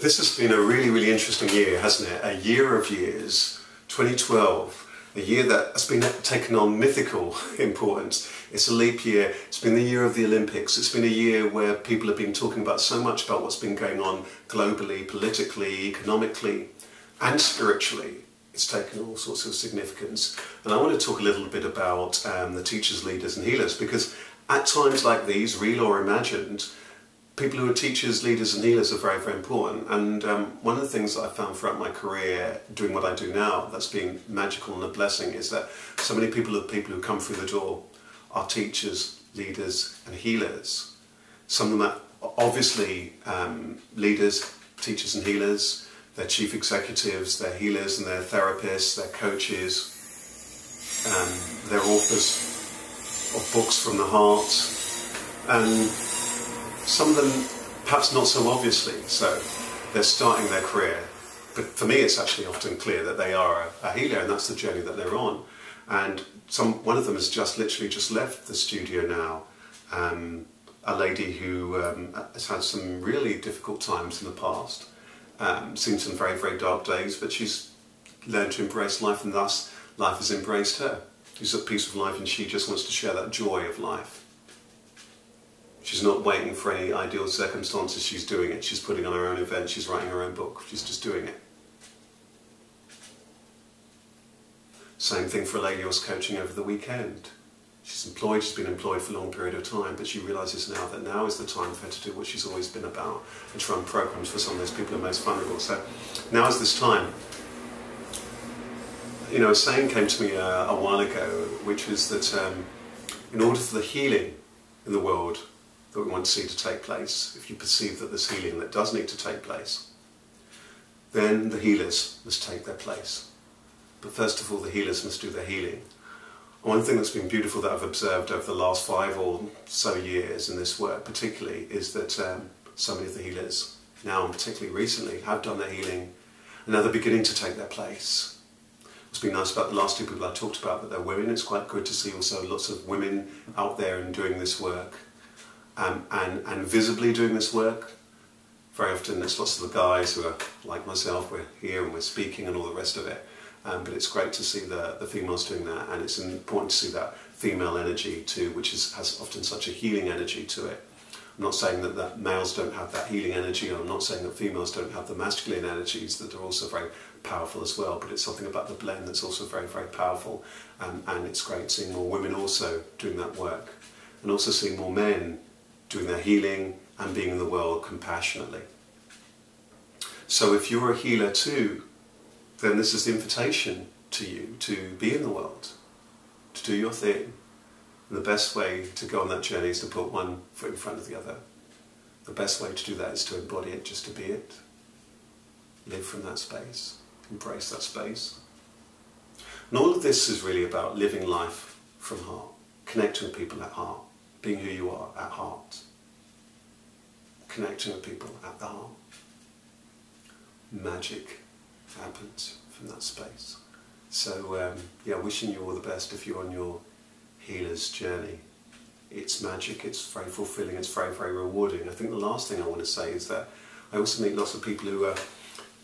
This has been a really, really interesting year, hasn't it? A year of years, 2012, a year that has been taken on mythical importance. It's a leap year. It's been the year of the Olympics. It's been a year where people have been talking about so much about what's been going on globally, politically, economically, and spiritually. It's taken all sorts of significance. And I want to talk a little bit about um, the teachers, leaders, and healers because at times like these, real or imagined, people who are teachers, leaders and healers are very, very important. And um, one of the things that I found throughout my career doing what I do now that's been magical and a blessing is that so many people of people who come through the door are teachers, leaders and healers. Some of them are obviously um, leaders, teachers and healers, they're chief executives, they're healers and they're therapists, they're coaches, um, they're authors of books from the heart. And some of them perhaps not so obviously so. They're starting their career. But for me, it's actually often clear that they are a, a healer and that's the journey that they're on. And some, one of them has just literally just left the studio now. Um, a lady who um, has had some really difficult times in the past, um, seen some very, very dark days, but she's learned to embrace life and thus life has embraced her. She's at peace with life and she just wants to share that joy of life. She's not waiting for any ideal circumstances, she's doing it. She's putting on her own event, she's writing her own book, she's just doing it. Same thing for a lady I was coaching over the weekend. She's employed, she's been employed for a long period of time, but she realises now that now is the time for her to do what she's always been about and to run programs for some of those people who are most vulnerable. So now is this time. You know, a saying came to me uh, a while ago, which was that um, in order for the healing in the world that we want to see to take place, if you perceive that there's healing that does need to take place, then the healers must take their place. But first of all, the healers must do their healing. One thing that's been beautiful that I've observed over the last five or so years in this work, particularly, is that um, so many of the healers, now and particularly recently, have done their healing and now they're beginning to take their place. What's been nice about the last two people I talked about, that they're women, it's quite good to see also lots of women out there and doing this work um, and, and visibly doing this work. Very often there's lots of the guys who are like myself, we're here and we're speaking and all the rest of it. Um, but it's great to see the, the females doing that and it's important to see that female energy too, which is, has often such a healing energy to it. I'm not saying that, that males don't have that healing energy, and I'm not saying that females don't have the masculine energies that are also very powerful as well, but it's something about the blend that's also very, very powerful. Um, and it's great seeing more women also doing that work, and also seeing more men doing their healing and being in the world compassionately. So if you're a healer too, then this is the invitation to you to be in the world, to do your thing. And the best way to go on that journey is to put one foot in front of the other. The best way to do that is to embody it, just to be it. Live from that space, embrace that space. And all of this is really about living life from heart, connecting with people at heart, being who you are at heart, connecting with people at the heart. Magic happens from that space. So um, yeah, wishing you all the best if you're on your healer's journey. It's magic, it's very fulfilling, it's very, very rewarding. I think the last thing I want to say is that I also meet lots of people who are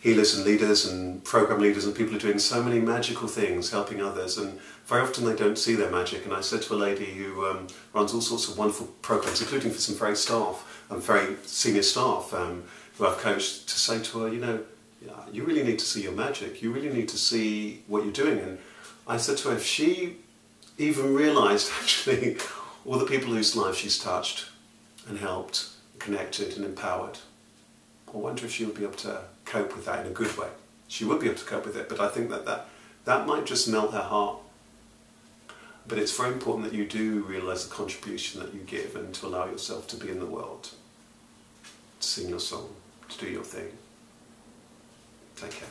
healers and leaders and program leaders and people are doing so many magical things, helping others, and very often they don't see their magic. And I said to a lady who um, runs all sorts of wonderful programs, including for some very staff and very senior staff um, who I've coached, to say to her, you know, you really need to see your magic. You really need to see what you're doing. And I said to her, if she even realised actually all the people whose lives she's touched and helped, connected and empowered, I wonder if she would be able to cope with that in a good way. She would be able to cope with it, but I think that that, that might just melt her heart. But it's very important that you do realise the contribution that you give and to allow yourself to be in the world, to sing your song, to do your thing. Take care.